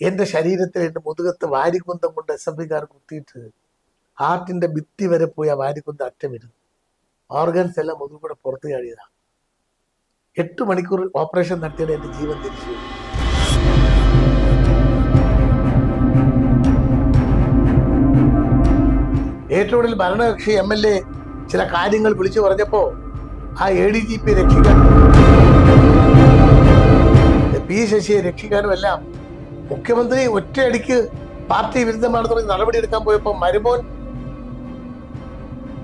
എന്റെ ശരീരത്തിൽ എന്റെ മുതുകത്ത് വാരികുന്തം കൊണ്ട് എസ് എം പി കാർ കുത്തിയിട്ട് ഹാർട്ടിന്റെ ഭിത്തി വരെ പോയി ആ വാരികുന്തം അറ്റം വരുന്നു ഓർഗൻസ് എല്ലാം മുതുകൂടെ കൂടെ പുറത്ത് കഴിയതാ എട്ട് മണിക്കൂർ ഓപ്പറേഷൻ നടത്തിയത് എന്റെ ജീവൻ തിരിച്ചു. ഏറ്റവും കൂടുതൽ ഭരണകക്ഷി എം എൽ എ ചില കാര്യങ്ങൾ വിളിച്ചു പറഞ്ഞപ്പോ ആ എ ഡി ജി പി രക്ഷിക്കാൻ പി ശശിയെ രക്ഷിക്കാനും എല്ലാം മുഖ്യമന്ത്രി ഒറ്റയടിക്ക് പാർട്ടി വിരുദ്ധമാണെന്ന് പറഞ്ഞ് നടപടിയെടുക്കാൻ പോയപ്പോ മരുമോൻ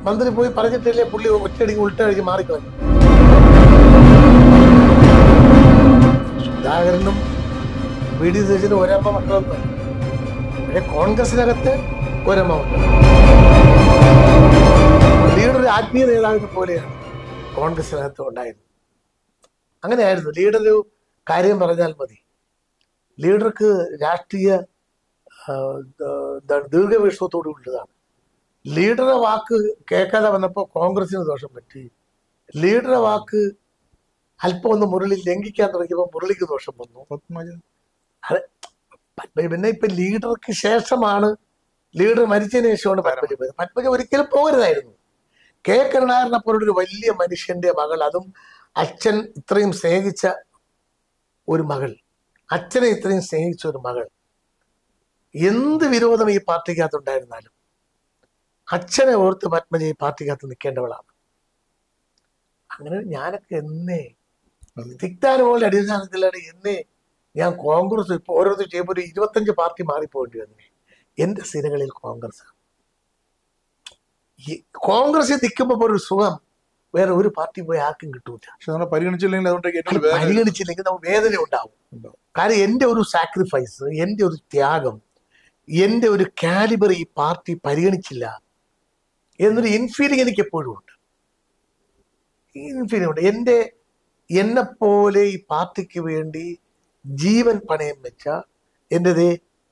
മന്ത്രി പോയി പറഞ്ഞിട്ടില്ലേ പുള്ളി ഒറ്റയടിക്ക് ഉൾട്ടടിച്ച് മാറിക്കളഞ്ഞു. സുധാകരനും വി ഡി സതീശനും ഒരമ്മ മക്കളൊന്നും. പക്ഷെ കോൺഗ്രസിനകത്ത് ഒരമ്മ മക്കൾ ലീഡർ ആത്മീയ നേതാവിനെ പോലെയാണ് കോൺഗ്രസിനകത്ത് ഉണ്ടായിരുന്നത് അങ്ങനെയായിരുന്നു. ലീഡർ കാര്യം പറഞ്ഞാൽ മതി. ലീഡർക്ക് രാഷ്ട്രീയ ദീർഘവീക്ഷണത്തോട് എന്താണ് ദീർഘവീക്ഷണത്തോടു ഉള്ളതാണ് ലീഡറുടെ വാക്ക് കേൾക്കാതെ വന്നപ്പോൾ കോൺഗ്രസിന് ദോഷം പറ്റി. ലീഡറുടെ വാക്ക് അല്പം ഒന്ന് മുരളി ലംഘിക്കാൻ തുടങ്ങിയപ്പോൾ മുരളിക്ക് ദോഷം വന്നു. പിന്നെ ഇപ്പൊ ലീഡർക്ക് ശേഷമാണ് ലീഡർ മരിച്ചതിന് ശേഷമാണ് പത്മജ പോയത്. പത്മജ ഒരിക്കലും പോകരുതായിരുന്നു. കെ കരുണാകരനെ പോലുള്ളൊരു വലിയ മനുഷ്യന്റെ മകൾ അതും അച്ഛൻ ഇത്രയും സ്നേഹിച്ച ഒരു മകൾ. അച്ഛനെ ഇത്രയും സ്നേഹിച്ച ഒരു മകൾ എന്ത് വിരോധം ഈ പാർട്ടിക്കകത്തുണ്ടായിരുന്നാലും അച്ഛനെ ഓർത്ത് പത്മജ ഈ പാർട്ടിക്കകത്ത് നിൽക്കേണ്ടവളാണ്. അങ്ങനെ ഞാനൊക്കെ എന്നേ തിക്താനുപോലെ അടിസ്ഥാനത്തിലാണ് എന്നെ ഞാൻ കോൺഗ്രസ് ഇപ്പൊ ഓരോരുത്തർ ചെയ്യുമ്പോൾ ഒരു ഇരുപത്തഞ്ച് പാർട്ടി മാറിപ്പോകേണ്ടി വന്നെ. എന്റെ സ്ഥിരകളിൽ കോൺഗ്രസ് കോൺഗ്രസിൽ നിൽക്കുമ്പോൾ ഒരു സുഖം വേറെ ഒരു പാർട്ടി പോയി ആർക്കും കിട്ടൂല. പരിഗണിച്ചില്ലെങ്കിൽ പരിഗണിച്ചില്ലെങ്കിൽ നമുക്ക് വേദന ഉണ്ടാവും. കാരണം എന്റെ ഒരു സാക്രിഫൈസ് എന്റെ ഒരു ത്യാഗം എന്റെ ഒരു കാലിബർ ഈ പാർട്ടി പരിഗണിച്ചില്ല എന്നൊരു ഇൻഫീലിംഗ് എനിക്ക് എപ്പോഴും ഉണ്ട്. ഇൻഫീലിംഗ് ഉണ്ട്. എന്റെ എന്നെപ്പോലെ പോലെ ഈ പാർട്ടിക്ക് വേണ്ടി ജീവൻ പണയം വെച്ച എന്റെത്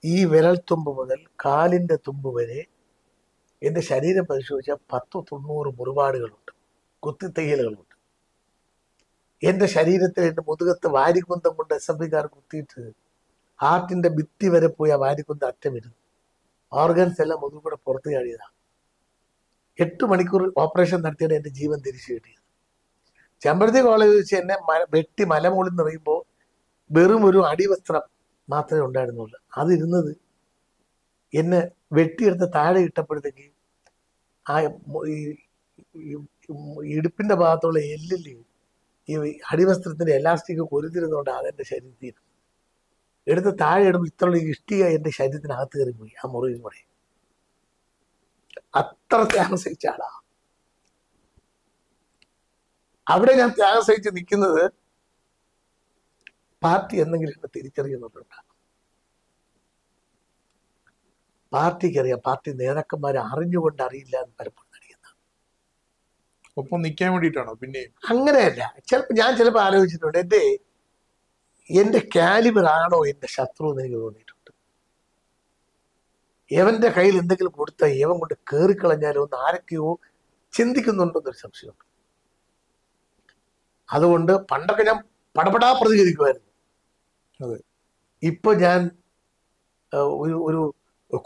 ഈ വിരൽത്തുമ്പ് മുതൽ കാലിന്റെ തുമ്പ് വരെ എന്റെ ശരീരം പരിശോധിച്ചാൽ പത്ത് തൊണ്ണൂറ് മുറിപാടുകളുണ്ട്. കുത്തിത്തയ്യലുകളുണ്ട് എന്റെ ശരീരത്തിൽ എന്റെ മുതുകത്ത് വാരിക്കുന്തം കൊണ്ട് എസ് എം പിക്കാർ കുത്തിയിട്ട് ഹാർട്ടിന്റെ ഭിത്തി വരെ പോയി ആ വാരിക്കുന്തം അറ്റമിരുന്നു ഓർഗൻസ് എല്ലാം മുതുകൂടെ കൂടെ പുറത്ത് കഴിയതാണ് എട്ട് മണിക്കൂർ ഓപ്പറേഷൻ നടത്തിയാണ് എന്റെ ജീവൻ തിരിച്ചു കിട്ടിയത്. ചെമ്പരത്തി കോളേജ് വെച്ച് എന്നെ വെട്ടി മലമുകളിൽ നിന്ന് വെറും ഒരു അടിവസ്ത്രം മാത്രമേ ഉണ്ടായിരുന്നുള്ളൂ. അതിരുന്നത് എന്നെ വെട്ടിയെടുത്ത് താഴെ ഇട്ടപ്പോഴത്തേക്ക് ആ ഈ ഇടുപ്പിന്റെ ഭാഗത്തുള്ള എല്ലിൽ ഈ അടിവസ്ത്രത്തിന്റെ എലാസ്റ്റിക് കൊരുത്തിരുന്നതുകൊണ്ട് അതെന്റെ ശരീരത്തിൽ. എടുത്ത് താഴെ ഇടുമ്പോൾ ഇത്രയുള്ള ഇഷ്ടിക എന്റെ ശരീരത്തിനകത്ത് കയറി പോയി ആ മുറിയും കൂടെ. അത്ര ത്യാഗം സഹിച്ച ആളാ. അവിടെ ഞാൻ ത്യാഗം സഹിച്ച് നിൽക്കുന്നത് പാർട്ടി എന്തെങ്കിലും എന്നെ തിരിച്ചറിയുന്നുണ്ട് പാർട്ടിക്കറിയാം പാർട്ടി നേതാക്കന്മാരെ അറിഞ്ഞുകൊണ്ട് അറിയില്ല എന്ന് പലപ്പോഴും ഒപ്പം നിൽക്കാൻ വേണ്ടിയിട്ടാണോ? പിന്നെ അങ്ങനെയല്ല. ചിലപ്പോൾ ഞാൻ ചിലപ്പോൾ ആലോചിച്ചിട്ടുണ്ട് എന്റെ എന്റെ കാലിബർ ആണോ എന്റെ ശത്രു എന്ന് എനിക്ക് തോന്നിയിട്ടുണ്ട്. എവന്റെ കയ്യിൽ എന്തെങ്കിലും കൊടുത്താൽ യവൻ കൊണ്ട് കയറിക്കളഞ്ഞാലോ എന്ന് ആരൊക്കെയോ ചിന്തിക്കുന്നുണ്ടെന്നൊരു സംശയമുണ്ട്. അതുകൊണ്ട് പണ്ടൊക്കെ ഞാൻ പടപടാ പ്രതികരിക്കുമായിരുന്നു. അതെ. ഇപ്പൊ ഞാൻ ഒരു ഒരു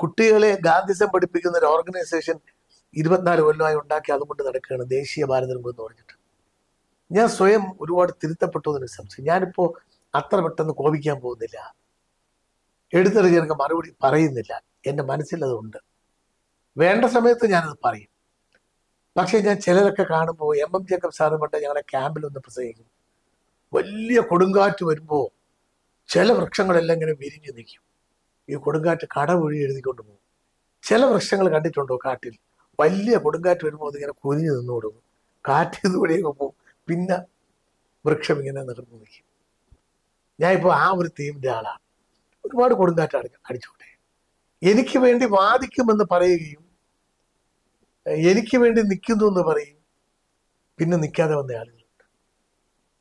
കുട്ടികളെ ഗാന്ധിസം പഠിപ്പിക്കുന്ന ഒരു ഓർഗനൈസേഷൻ ഇരുപത്തിനാല് കൊല്ലമായി ഉണ്ടാക്കി അതുകൊണ്ട് നടക്കുകയാണ് ദേശീയ ഭാരതം എന്ന് പറഞ്ഞിട്ട്. ഞാൻ സ്വയം ഒരുപാട് തിരുത്തപ്പെട്ടു എന്നൊരു സംശയം. ഞാനിപ്പോ അത്ര പെട്ടെന്ന് കോപിക്കാൻ പോകുന്നില്ല. എടുത്തെറിഞ്ഞ മറുപടി പറയുന്നില്ല. എന്റെ മനസ്സിൽ അതുണ്ട് വേണ്ട സമയത്ത് ഞാനത് പറയും. പക്ഷേ ഞാൻ ചിലരൊക്കെ കാണുമ്പോൾ എം എം ജേക്കബ് സാറ് പണ്ട് ഞങ്ങളുടെ ക്യാമ്പിൽ ഒന്ന് പ്രസംഗിക്കും. വലിയ കൊടുങ്കാറ്റ് വരുമ്പോൾ ചില വൃക്ഷങ്ങളെല്ലാം ഇങ്ങനെ വിരിഞ്ഞു നിൽക്കും. ഈ കൊടുങ്കാറ്റ് കടവൊഴി എഴുതിക്കൊണ്ട് പോകും. ചില വൃക്ഷങ്ങൾ കണ്ടിട്ടുണ്ടോ കാട്ടിൽ? വലിയ കൊടുങ്കാറ്റ് വരുമ്പോൾ അതിങ്ങനെ കുനിഞ്ഞു നിന്ന് കൊടുക്കും. കാറ്റ് ഇതുവഴിയൊക്കെ പോകും. പിന്നെ വൃക്ഷം ഇങ്ങനെ നിറഞ്ഞു നിൽക്കും. ഞാൻ ഇപ്പോൾ ആ ഒരു തീമിന്റെ ആളാണ്. ഒരുപാട് കൊടുങ്കാറ്റ് അടി അടിച്ചോട്ടെ. എനിക്ക് വേണ്ടി വാദിക്കുമെന്ന് പറയുകയും എനിക്ക് വേണ്ടി നിൽക്കുന്നു എന്ന് പറയും. പിന്നെ നിൽക്കാതെ വന്ന ആളുകളുണ്ട്.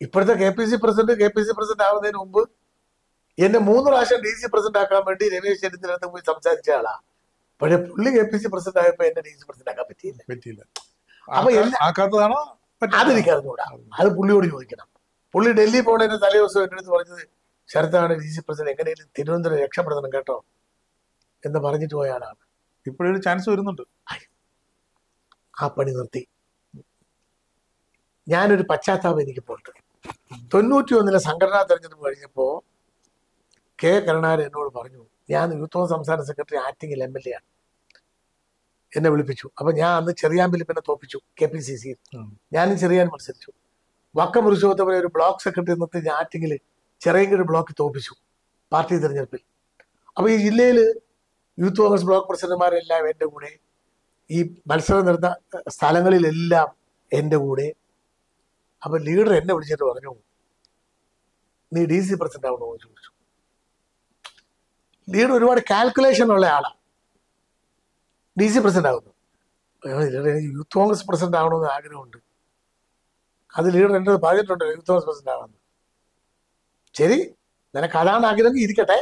ഇപ്പോഴത്തെ K P C president K P C president ആവുന്നതിന് മുമ്പ് എന്നെ മൂന്ന് പ്രാവശ്യം ഡി സി പ്രസിഡന്റ് ആക്കാൻ വേണ്ടി രമേശ് ചെന്നിത്തലത്ത് പോയി സംസാരിച്ച ആളാ. പക്ഷെ പുള്ളി കെ പി സി പ്രസിഡന്റ് ആയപ്പോ എന്നെ ഡി സി പ്രസിഡന്റ് ആക്കാൻ പറ്റിയില്ല. പറ്റിയില്ല. അപ്പൊ ആക്കാ- ആക്കാത്തതാണോ? അറിഞ്ഞൂടാ. അത് പുള്ളിയോട് ചോദിക്കണം. പുള്ളി ഡൽഹി പോണേന്റെ തലേ ദിവസം എന്റെ അടുത്ത് പറഞ്ഞത് ശരത്താണ് ഡി സി പ്രസിഡന്റ് എങ്ങനെയും തിരുവനന്തപുരം രക്ഷപ്പെടുത്തണം കേട്ടോ എന്ന് പറഞ്ഞിട്ട് പോയ ആളാണ്. ഇപ്പോഴൊരു ചാൻസ് വരുന്നുണ്ട്. ആ പണി നിർത്തി. ഞാനൊരു പശ്ചാത്താപം എനിക്ക് ഉണ്ട് തൊണ്ണൂറ്റി ഒന്നിലെ സംഘടനാ തെരഞ്ഞെടുപ്പ് കഴിഞ്ഞപ്പോൾ കെ കരുണാകരൻ എന്നോട് പറഞ്ഞു ഞാൻ യൂത്ത് കോൺഗ്രസ് സംസ്ഥാന സെക്രട്ടറി ആറ്റിങ്ങിൽ എം എൽ എ ആണ്. എന്നെ വിളിപ്പിച്ചു. അപ്പൊ ഞാൻ അന്ന് ചെറിയാമ്പിൽ പിന്നെ തോപ്പിച്ചു കെ പി സി സി ഞാനും ചെറിയാൻ മത്സരിച്ചു. വക്കം മുറിച്ചുകൊത്തവരെ ഒരു ബ്ലോക്ക് സെക്രട്ടറി നിർത്തി ഞാൻ ആറ്റിങ്ങിൽ ചെറിയങ്കീട് ബ്ലോക്ക് തോപ്പിച്ചു പാർട്ടി തിരഞ്ഞെടുപ്പിൽ. അപ്പൊ ഈ ജില്ലയിൽ യൂത്ത് കോൺഗ്രസ് ബ്ലോക്ക് പ്രസിഡന്റുമാരെല്ലാം എന്റെ കൂടെ ഈ മത്സരം നടന്ന സ്ഥലങ്ങളിലെല്ലാം എന്റെ കൂടെ. അപ്പൊ ലീഡർ എന്നെ വിളിച്ചിട്ട് പറഞ്ഞു നീ ഡി സി പ്രസിഡന്റ് ആവണോ ചോദിച്ചു. ലീഡർ ഒരുപാട് കാൽക്കുലേഷൻ ഉള്ള ആളാണ് ഡി സി പ്രസിഡന്റ് ആകുന്നു യൂത്ത് കോൺഗ്രസ് പ്രസിഡന്റ് ആവണമെന്ന് ആഗ്രഹമുണ്ട്. അത് ലീഡർ എന്റെ പറഞ്ഞിട്ടുണ്ട് യൂത്ത് കോൺഗ്രസ് പ്രസിഡന്റ് ആവാന്ന് ശരി നിനക്ക് അതാണ് ആഗ്രഹം ഇരിക്കട്ടെ.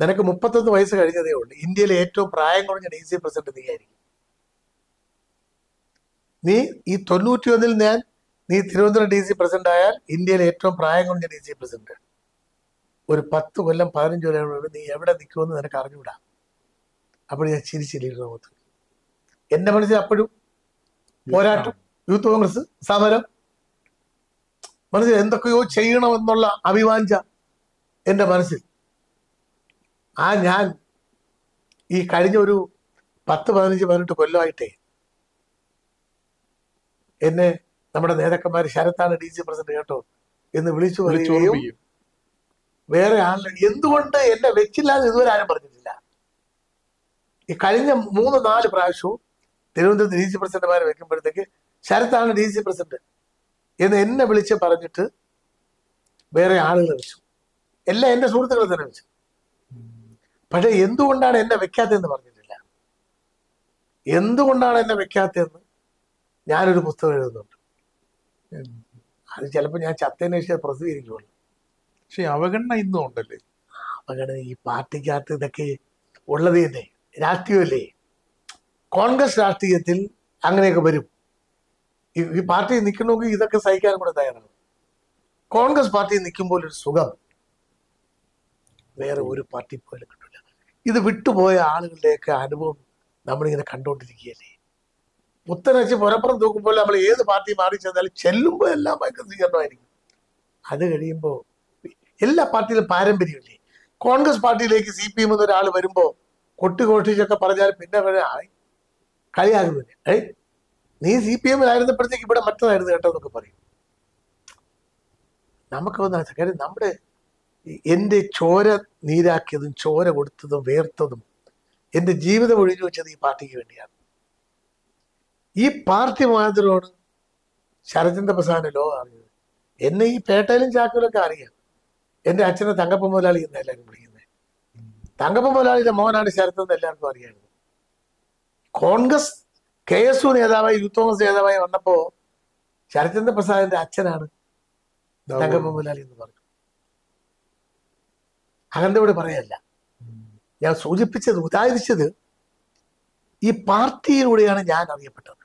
നിനക്ക് മുപ്പത്തൊന്ന് വയസ്സ് കഴിഞ്ഞതേ ഉള്ളൂ. ഇന്ത്യയിലെ ഏറ്റവും പ്രായം കുറഞ്ഞ ഡി സി പ്രസിഡന്റ് നീ ആയിരിക്കും. നീ ഈ തൊണ്ണൂറ്റി ഒന്നിൽ ഞാൻ നീ തിരുവനന്തപുരം ഡി സി പ്രസിഡന്റ് ആയാൽ ഇന്ത്യയിലെ ഏറ്റവും പ്രായം കുറഞ്ഞ ഡി സി പ്രസിഡന്റ് ഒരു പത്ത് കൊല്ലം പതിനഞ്ച് കൊല്ലം നീ എവിടെ നിൽക്കുമെന്ന് നിനക്ക് അറിഞ്ഞുകൂടാ. അപ്പോൾ ഞാൻ ചിരിച്ചിരിക്കുന്ന മുഖത്ത്. എന്റെ മനസ്സിൽ അപ്പോഴും പോരാട്ടം യൂത്ത് കോൺഗ്രസ് സമരം മനസ്സിൽ എന്തൊക്കെയോ ചെയ്യണമെന്നുള്ള അഭിവാഞ്ച എന്റെ മനസ്സിൽ. ആ ഞാൻ ഈ കഴിഞ്ഞ ഒരു പത്ത് പതിനഞ്ച് പതിനെട്ട് കൊല്ലമായിട്ടേ എന്നെ നമ്മുടെ നേതാക്കന്മാർ ശരത്താണ് ഡി സി പ്രസിഡന്റ് കേട്ടോ എന്ന് വിളിച്ചു പറയുകയും വേറെ ആളിന് എന്തുകൊണ്ട് എന്നെ വെച്ചില്ലാതെ ഇതുവരെ ആരും പറഞ്ഞിട്ടില്ല? ഈ കഴിഞ്ഞ മൂന്ന് നാല് പ്രാവശ്യവും തിരുവനന്തപുരത്ത് ഡി സി പ്രസിഡന്റുമാരെ വെക്കുമ്പോഴത്തേക്ക് ശരത്താണ് ഡി സി പ്രസിഡന്റ് എന്ന് എന്നെ വിളിച്ച് പറഞ്ഞിട്ട് വേറെ ആളുകൾ വെച്ചു. എല്ലാം എന്റെ സുഹൃത്തുക്കളെ തന്നെ വെച്ചു. പക്ഷെ എന്തുകൊണ്ടാണ് എന്നെ വെക്കാത്തതെന്ന് പറഞ്ഞിട്ടില്ല? എന്തുകൊണ്ടാണ് എന്നെ വെക്കാത്തതെന്ന് ഞാനൊരു പുസ്തകം എഴുതുന്നുണ്ട്. അത് ചിലപ്പോൾ ഞാൻ ചത്തേനേഷ്യ പ്രസിദ്ധീകരിക്കുള്ളൂ പക്ഷെ അവഗണന ഇന്നും ഉണ്ടല്ലേ? അവഗണന ഈ പാർട്ടിക്കകത്ത് ഇതൊക്കെ ഉള്ളത് തന്നെ. രാഷ്ട്രീയമല്ലേ? കോൺഗ്രസ് രാഷ്ട്രീയത്തിൽ അങ്ങനെയൊക്കെ വരും. ഈ പാർട്ടി നിൽക്കണമെങ്കിൽ ഇതൊക്കെ സഹിക്കാൻ കൂടെ തയ്യാറാണ്. കോൺഗ്രസ് പാർട്ടി നിൽക്കുമ്പോൾ ഒരു സുഖം. വേറെ ഒരു പാർട്ടി പോലും കിട്ടില്ല ഇത് വിട്ടുപോയ ആളുകളുടെയൊക്കെ അനുഭവം നമ്മളിങ്ങനെ കണ്ടുകൊണ്ടിരിക്കുകയല്ലേ? പുത്തനച്ച് പുറപ്പുറം തൂക്കുമ്പോൾ നമ്മൾ ഏത് പാർട്ടി മാറി ചെന്നാലും ചെല്ലുമ്പോൾ എല്ലാം ഭയങ്കര സ്വീകരണമായിരിക്കും. അത് കഴിയുമ്പോൾ എല്ലാ പാർട്ടിയിലും പാരമ്പര്യമില്ലേ? കോൺഗ്രസ് പാർട്ടിയിലേക്ക് സി പി എം ഒരാൾ വരുമ്പോൾ കൊട്ടുഘോഷിച്ചൊക്കെ പറഞ്ഞാൽ പിന്നെ കളിയാകുന്നില്ല ഏ നീ സി പി എമ്മിലായിരുന്നപ്പോഴത്തേക്ക് ഇവിടെ മറ്റതായിരുന്നു കേട്ടോ എന്നൊക്കെ പറയും. നമുക്ക് വന്ന കാര്യം നമ്മുടെ എന്റെ ചോര നീരാക്കിയതും ചോര കൊടുത്തതും വേർത്തതും എന്റെ ജീവിതം ഒഴിഞ്ഞു വെച്ചത് ഈ പാർട്ടിക്ക് വേണ്ടിയാണ്. ഈ പാർട്ടി മാത്രമാണ് ശരചന്ദ്ര പ്രസാദിന്റെ ലോകം അറിഞ്ഞത്. എന്നെ ഈ പേട്ടയിലും ചാക്കിലൊക്കെ അറിയാം. എന്റെ അച്ഛനെ തങ്കപ്പ മുതലാളി എന്ന് എല്ലാവരും വിളിക്കുന്നത്. തങ്കപ്പ മുതലാളിയുടെ മോഹനാണ് ശരത്ത് എന്ന് എല്ലാവർക്കും അറിയായിരുന്നു കോൺഗ്രസ് കെ എസ് യു നേതാവായി യൂത്ത് കോൺഗ്രസ് നേതാവായി വന്നപ്പോ ശരത്ചന്ദ്ര പ്രസാദിന്റെ അച്ഛനാണ് തങ്കപ്പ മുതലാളി എന്ന് പറഞ്ഞു. അകന്തയോട് പറയല്ല. ഞാൻ സൂചിപ്പിച്ചത് ഉദാഹരിച്ചത് ഈ പാർട്ടിയിലൂടെയാണ് ഞാൻ അറിയപ്പെട്ടത്.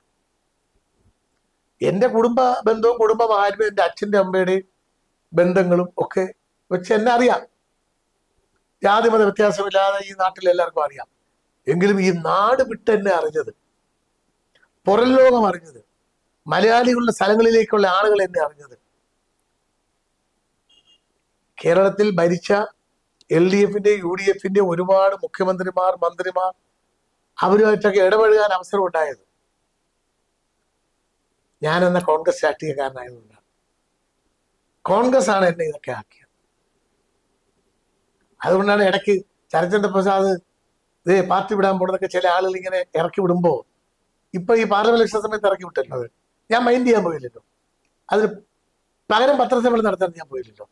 എന്റെ കുടുംബ ബന്ധവും കുടുംബ മഹാത്മ്യവും എന്റെ അച്ഛന്റെ അമ്മയുടെയും ബന്ധങ്ങളും ഒക്കെ വെച്ച് എന്നെ അറിയാം. ജാതി മത വ്യത്യാസമില്ലാതെ ഈ നാട്ടിൽ എല്ലാവർക്കും അറിയാം. എങ്കിലും ഈ നാട് വിട്ട് എന്നെ അറിഞ്ഞത് പുറം ലോകം അറിഞ്ഞത് മലയാളികളുടെ സ്ഥലങ്ങളിലേക്കുള്ള ആളുകൾ എന്നെ അറിഞ്ഞത്. കേരളത്തിൽ ഭരിച്ച എൽ ഡി എഫിന്റെ യു ഡി എഫിന്റെ ഒരുപാട് മുഖ്യമന്ത്രിമാർ മന്ത്രിമാർ അവരുമായിട്ടൊക്കെ ഇടപഴകാൻ അവസരം ഉണ്ടായത് ഞാൻ എന്ന കോൺഗ്രസ് രാഷ്ട്രീയക്കാരനായതുകൊണ്ടാണ്. കോൺഗ്രസ് ആണ് എന്നെ ഇതൊക്കെ ആക്കിയത്. അതുകൊണ്ടാണ് ഇടയ്ക്ക് ശരത്ചന്ദ്ര പ്രസാദ് ഇതേ പാർട്ടി വിടാൻ പോണതൊക്കെ ചില ആളുകൾ ഇങ്ങനെ ഇറക്കി വിടുമ്പോ ഇപ്പൊ ഈ പാർലമെന്റ് ഇലക്ഷൻ സമയത്ത് ഇറക്കി വിട്ടല്ലോ ഞാൻ മൈൻഡ് ചെയ്യാൻ പോയില്ലല്ലോ. അതിന് പകരം പത്രസമ്മേളനം നടത്താൻ ഞാൻ പോയില്ലല്ലോ.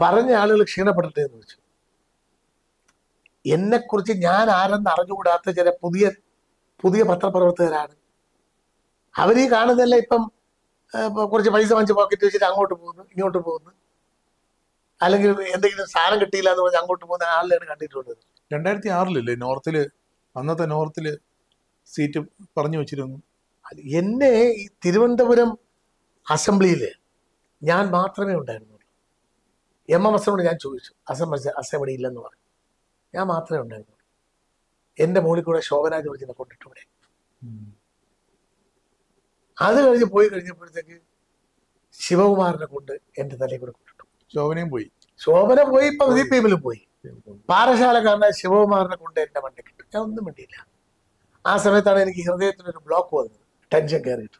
പറഞ്ഞ ആളുകൾ ക്ഷീണപ്പെടട്ടെ എന്ന് വെച്ചു. എന്നെക്കുറിച്ച് ഞാൻ ആരെന്ന് അറിഞ്ഞുകൂടാത്ത ചില പുതിയ പുതിയ പത്രപ്രവർത്തകരാണ്. അവരീ കാണുന്നതല്ല ഇപ്പം കുറച്ച് പൈസ വാങ്ങിച്ച് പോക്കറ്റ് വെച്ചിട്ട് അങ്ങോട്ട് പോകുന്നു ഇങ്ങോട്ട് പോകുന്നു. അല്ലെങ്കിൽ എന്തെങ്കിലും സാധനം കിട്ടിയില്ല എന്ന് പറഞ്ഞ് അങ്ങോട്ട് പോകുന്ന ആളിലാണ് കണ്ടിട്ടുള്ളത്. രണ്ടായിരത്തി ആറിലല്ലേ നോർത്തിൽ അന്നത്തെ നോർത്തിൽ സീറ്റ് പറഞ്ഞു വെച്ചിരുന്നു. എന്നെ ഈ തിരുവനന്തപുരം അസംബ്ലിയിൽ ഞാൻ മാത്രമേ ഉണ്ടായിരുന്നുള്ളൂ. എം എം എസിനോട് ഞാൻ ചോദിച്ചു അസംബ്ലി അസംബ്ലി ഇല്ലെന്ന് പറഞ്ഞു. ഞാൻ മാത്രമേ ഉണ്ടായിരുന്നുള്ളൂ. എന്റെ മുകളിൽ കൂടെ ശോഭന ജോർജിനെ കൊണ്ടിട്ട് ഇവിടെ അത് കഴിഞ്ഞ് പോയി കഴിഞ്ഞപ്പോഴത്തേക്ക് ശിവകുമാറിനെ കൊണ്ട് എന്റെ തലയിൽ കൂടെ കൊണ്ടിട്ടു. ശോഭനയും പോയി. ശോഭന പോയി ഇപ്പൊ സി പോയി പാറശാല പോയി. പാറശാലക്കാരനായ ശിവകുമാറിനെ കൊണ്ട് എന്റെ വണ്ടി കിട്ടും ഞാൻ ഒന്നും വേണ്ടിയില്ല ആ സമയത്താണ് എനിക്ക് ഹൃദയത്തിനൊരു ബ്ലോക്ക് വന്നത്. ടെൻഷൻ കയറിയിട്ട്.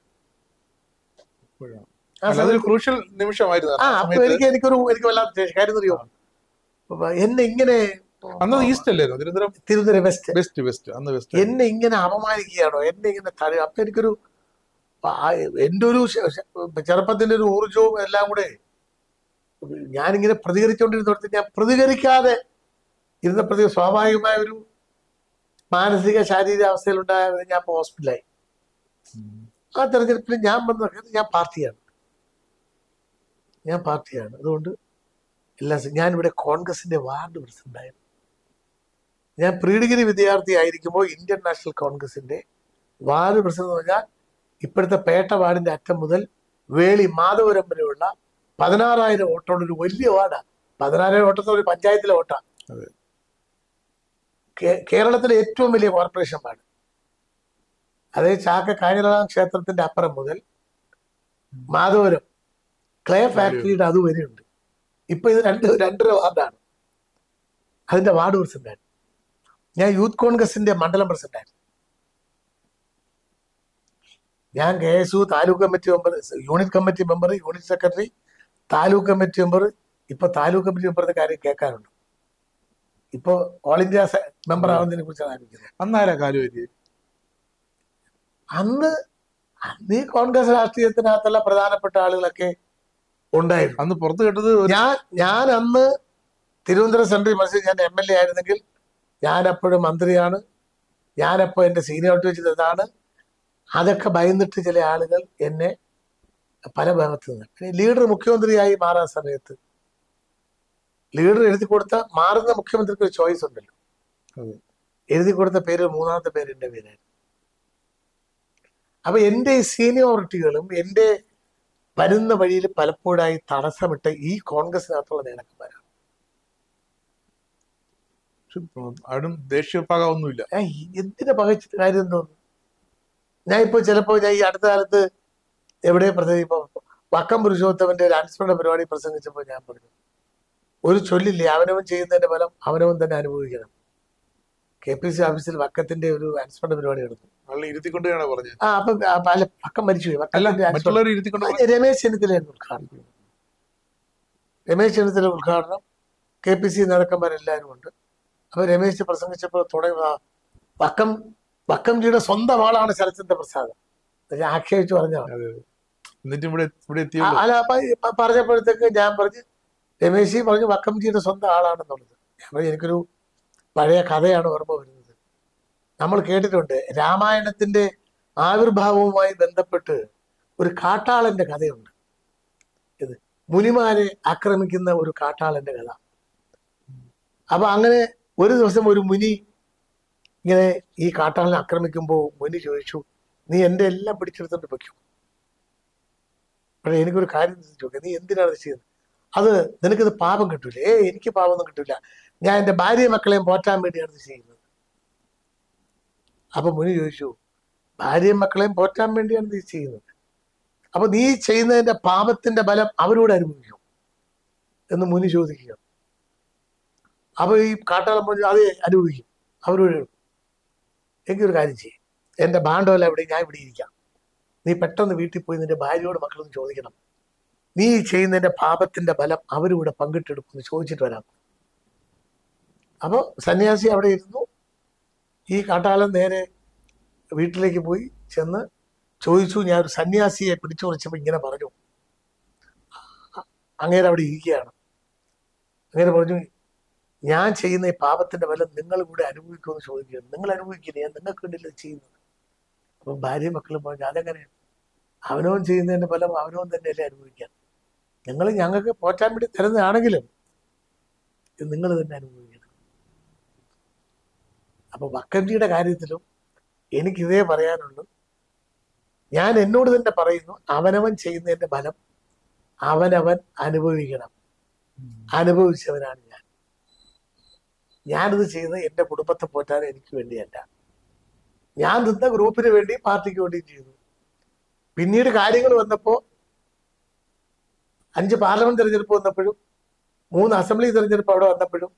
ക്രൂഷ്യൽ നിമിഷമായിരുന്നു. ആ ആ അപ്പൊ എനിക്ക് എനിക്കൊരു എനിക്ക് വല്ലാത്ത ദേഷ്യം. കാര്യം അറിയോ എന്നെ ഇങ്ങനെ അന്ന് ഈസ്റ്റ് അല്ലായിരുന്നു Thiruvananthapuram? Thiruvananthapuram west. West west. അന്ന് വെസ്റ്റ് എന്നെ ഇങ്ങനെ അപമാനിക്കുകയാണോ? എന്നെ ഇങ്ങനെ തഴ അപ്പൊ എനിക്കൊരു എന്റെ ഒരു ചെറുപ്പത്തിന്റെ ഒരു ഊർജവും എല്ലാം കൂടെ ഞാനിങ്ങനെ പ്രതികരിച്ചുകൊണ്ടിരുന്നിടത്ത് ഞാൻ പ്രതികരിക്കാതെ ഇരുന്നപ്പോഴത്തേക്ക് സ്വാഭാവികമായ ഒരു മാനസിക ശാരീരിക അവസ്ഥയിലുണ്ടായ ഞാൻ ഇപ്പൊ ഹോസ്പിറ്റലായി. ആ തെരഞ്ഞെടുപ്പിൽ ഞാൻ വന്ന ഞാൻ പാർട്ടിയാണ്. ഞാൻ പാർട്ടിയാണ്. അതുകൊണ്ട് എല്ലാ ഞാനിവിടെ കോൺഗ്രസിന്റെ വാർഡ് പ്രസിഡന്റായിരുന്നു ഞാൻ പ്രീ ഡിഗ്രി വിദ്യാർത്ഥി ആയിരിക്കുമ്പോൾ ഇന്ത്യൻ നാഷണൽ കോൺഗ്രസിന്റെ വാർഡ് പ്രസിഡന്റ് എന്ന് പറഞ്ഞാൽ ഇപ്പോഴത്തെ പേട്ട വാർഡിന്റെ അറ്റം മുതൽ വേളി മാധവരം വരെയുള്ള പതിനാറായിരം വോട്ടുള്ള ഒരു വലിയ വാർഡാണ് പതിനാറായിരം വോട്ടത്തെ ഒരു പഞ്ചായത്തിലെ വോട്ടാണ് അതെ. കേരളത്തിലെ ഏറ്റവും വലിയ കോർപ്പറേഷൻ വാർഡ്. അതേ ചാക്ക കാഞ്ഞിരളാം ക്ഷേത്രത്തിന്റെ അപ്പുറം മുതൽ മാധവരം ക്ലേ ഫാക്ടറിയുടെ അതുവരെയുണ്ട് ഇപ്പൊ ഇത് രണ്ട് രണ്ടര വാർഡാണ്. അതിന്റെ വാർഡ് പ്രസിഡന്റാണ്. ഞാൻ യൂത്ത് കോൺഗ്രസിന്റെ മണ്ഡലം പ്രസിഡന്റായിരുന്നു ഞാൻ K S U taluk committee member unit committee member unit secretary taluk committee member ഇപ്പൊ താലൂക്ക് കമ്മിറ്റി മെമ്പറിന്റെ കാര്യം കേൾക്കാറുണ്ട്. ഇപ്പോ ഓൾ ഇന്ത്യ മെമ്പർ ആവുന്നതിനെ കുറിച്ചാണ് ആലോചിക്കുന്നത്. അന്നാരാ കാലുവരി അന്ന് അന്ന് ഈ കോൺഗ്രസ് രാഷ്ട്രീയത്തിനകത്തുള്ള പ്രധാനപ്പെട്ട ആളുകളൊക്കെ ഉണ്ടായിരുന്നു. അന്ന് പുറത്തു കേട്ടത് ഞാൻ ഞാൻ അന്ന് തിരുവനന്തപുരം സെൻട്രൽ മത്സരം ഞാൻ എം എൽ എ ആയിരുന്നെങ്കിൽ ഞാൻ എപ്പോഴും മന്ത്രിയാണ് ഞാനപ്പോൾ എന്റെ സീനിയോറിറ്റി വെച്ചത് ഇതാണ് അതൊക്കെ ഭയന്നിട്ട് ചില ആളുകൾ എന്നെ പല ഭാഗത്ത് നിന്ന്. പിന്നെ ലീഡർ മുഖ്യമന്ത്രിയായി മാറാൻ സമയത്ത് ലീഡർ എഴുതി കൊടുത്ത മാറുന്ന മുഖ്യമന്ത്രിക്ക് ഒരു ചോയ്സ് ഉണ്ടല്ലോ. എഴുതി കൊടുത്ത പേര് മൂന്നാമത്തെ പേര് എന്റെ പേരായിരുന്നു. അപ്പൊ എന്റെ ഈ സീനിയോറിറ്റികളും എന്റെ വരുന്ന വഴിയിൽ പലപ്പോഴായി തടസ്സമിട്ട ഈ കോൺഗ്രസിനകത്തുള്ള നേതാക്കന്മാരാണ്. ആരും ദേശീയപ്പാകാവൊന്നുമില്ല ഏയ് എന്തിനാ പകച്ചിട്ട് കാര്യം തോന്നുന്നു ഞാൻ ഇപ്പൊ ചിലപ്പോ ഞാൻ ഈ അടുത്ത കാലത്ത് എവിടെ പ്രസംഗിപ്പോ വക്കം പുരുഷോത്തമന്റെ ഒരു അനുസ്മരണ പരിപാടി പ്രസംഗിച്ചപ്പോൾ ഞാൻ പറഞ്ഞു ഒരു ചൊല്ലില്ല അവനവൻ ചെയ്യുന്നതിന്റെ ഫലം അവനവൻ തന്നെ അനുഭവിക്കണം. കെ പി സി ഓഫീസിൽ വക്കത്തിന്റെ ഒരു അനുസ്മരണ പരിപാടി നടന്നു. ആ അപ്പൊ അല്ല വക്കം മരിച്ചുപോയി. രമേശ് ചെന്നിത്തല ഉദ്ഘാടനം രമേശ് ചെന്നിത്തല ഉദ്ഘാടനം കെ പി സി നേതാക്കന്മാരെല്ലാവരും ഉണ്ട്. അപ്പൊ രമേശ് പ്രസംഗിച്ചപ്പോൾ തുടങ്ങി വക്കം വക്കംജിയുടെ സ്വന്തം ആളാണ് ശരത്ചന്ദ്ര പ്രസാദം. ആക്ഷേപിച്ച് പറഞ്ഞതാണ്. എന്നിട്ട് ഇവിടെ ഇവിടെ ആ, എത്തിയുള്ളൂ. അല്ല അപ്പൊ പറഞ്ഞപ്പോഴത്തേക്ക് ഞാൻ പറഞ്ഞു രമേശ് പറഞ്ഞു വക്കം വക്കംജിയുടെ സ്വന്തം ആളാണെന്നുള്ളത്. ഞാൻ പറഞ്ഞു എനിക്കൊരു പഴയ കഥയാണ് ഓർമ്മ വരുന്നത്. നമ്മൾ കേട്ടിട്ടുണ്ട് രാമായണത്തിന്റെ ആവിർഭാവവുമായി ബന്ധപ്പെട്ട് ഒരു കാട്ടാളന്റെ കഥയുണ്ട്. ഇത് മുനിമാരെ ആക്രമിക്കുന്ന ഒരു കാട്ടാളന്റെ കഥ. അപ്പൊ അങ്ങനെ ഒരു ദിവസം ഒരു മുനി ഇങ്ങനെ ഈ കാട്ടാളനെ ആക്രമിക്കുമ്പോൾ മുനി ചോദിച്ചു നീ എന്റെ എല്ലാം പിടിച്ചെടുത്തോണ്ട് വെക്കും പക്ഷെ എനിക്കൊരു കാര്യം ചോദിക്കുക നീ എന്തിനാണ് ചെയ്യുന്നത്? അത് നിനക്കിത് പാപം കിട്ടൂല? ഏ എനിക്ക് പാപമൊന്നും കിട്ടൂല. ഞാൻ എന്റെ ഭാര്യ മക്കളെയും പോറ്റാൻ വേണ്ടിയാണ് ഇത് ചെയ്യുന്നത്. അപ്പൊ മുനി ചോദിച്ചു ഭാര്യയും മക്കളെയും പോറ്റാൻ വേണ്ടിയാണ് നീ ചെയ്യുന്നത്. അപ്പൊ നീ ചെയ്യുന്നതിന്റെ പാപത്തിന്റെ ബലം അവരോട് അനുഭവിക്കും എന്ന് മുനി ചോദിക്കുക. അപ്പൊ ഈ കാട്ടാളം പറഞ്ഞു അത് അനുഭവിക്കും. അവരോട് എനിക്കൊരു കാര്യം ചെയ്യും. എന്റെ ബാണ്ടോല എവിടെ ഞാൻ ഇവിടെ ഇരിക്കാം. നീ പെട്ടെന്ന് വീട്ടിൽ പോയി നിന്റെ ഭാര്യയോട് മക്കളൊന്ന് ചോദിക്കണം. നീ ചെയ്യുന്നതിന്റെ പാപത്തിന്റെ ഫലം അവരിവിടെ പങ്കിട്ടെടുക്കുമെന്ന് ചോദിച്ചിട്ട് വരാം. അപ്പോൾ സന്യാസി അവിടെ ഇരുന്നു. ഈ കാട്ടാളൻ നേരെ വീട്ടിലേക്ക് പോയി ചെന്ന് ചോദിച്ചു ഞാൻ ഒരു സന്യാസിയെ പിടിച്ചു കുറച്ചപ്പോൾ ഇങ്ങനെ പറഞ്ഞു. അങ്ങേരെ അവിടെ ഇരിക്കുകയാണ്. അങ്ങനെ പറഞ്ഞു ഞാൻ ചെയ്യുന്ന ഈ പാപത്തിന്റെ ഫലം നിങ്ങൾ കൂടെ അനുഭവിക്കുമെന്ന് ചോദിക്കുകയാണ്. നിങ്ങൾ അനുഭവിക്കില്ല ഞാൻ നിങ്ങൾക്ക് ഇത് ചെയ്യുന്നത്. അപ്പം ഭാര്യയും മക്കളും പറഞ്ഞു അതെങ്ങനെ. അവനവൻ ചെയ്യുന്നതിന്റെ ഫലം അവനവൻ തന്നെയല്ലേ അനുഭവിക്കാൻ നിങ്ങൾ ഞങ്ങൾക്ക് പോറ്റാൻ വേണ്ടി തരുന്നതാണെങ്കിലും ഇത് നിങ്ങൾ തന്നെ അനുഭവിക്കണം. അപ്പൊ വക്കന്റിയുടെ കാര്യത്തിലും എനിക്കിതേ പറയാനുള്ളൂ. ഞാൻ എന്നോട് തന്നെ പറയുന്നു അവനവൻ ചെയ്യുന്നതിന്റെ ഫലം അവനവൻ അനുഭവിക്കണം. അനുഭവിച്ചവനാണ് ഞാൻ. ഞാനിത് ചെയ്യുന്നത് എന്റെ കുടുംബത്തെ പോറ്റാൻ എനിക്ക് വേണ്ടിയല്ല. ഞാൻ നിന്ന ഗ്രൂപ്പിന് വേണ്ടി പാർട്ടിക്ക് വേണ്ടി ചെയ്തു. പിന്നീട് കാര്യങ്ങൾ വന്നപ്പോൾ അഞ്ച് പാർലമെന്റ് തെരഞ്ഞെടുപ്പ് വന്നപ്പോഴും മൂന്ന് അസംബ്ലി തെരഞ്ഞെടുപ്പ് അവിടെ വന്നപ്പോഴും